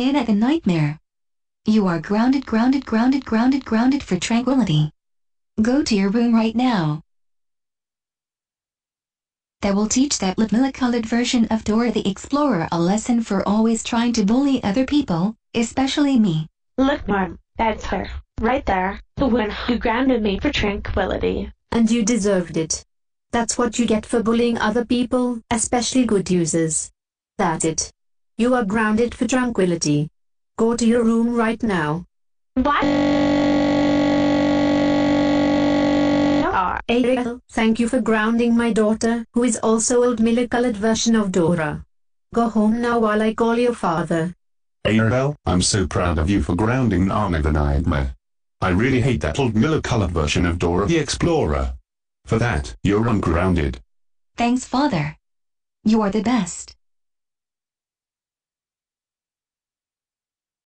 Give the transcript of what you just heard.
nightmare. You are grounded, grounded, grounded, grounded, grounded for tranquility. Go to your room right now. That will teach that lilac-colored version of Dora the Explorer a lesson for always trying to bully other people, especially me. Look, Mom, that's her, right there, the one who grounded me for tranquility. And you deserved it. That's what you get for bullying other people, especially good users. That's it. You are grounded for tranquility. Go to your room right now. What? Ariel, thank you for grounding my daughter, who is also Ludmilla-colored version of Dora. Go home now while I call your father. Ariel, I'm so proud of you for grounding Nana the Nightmare. I really hate that Ludmilla-colored version of Dora the Explorer. For that, you're ungrounded. Thanks, Father. You are the best.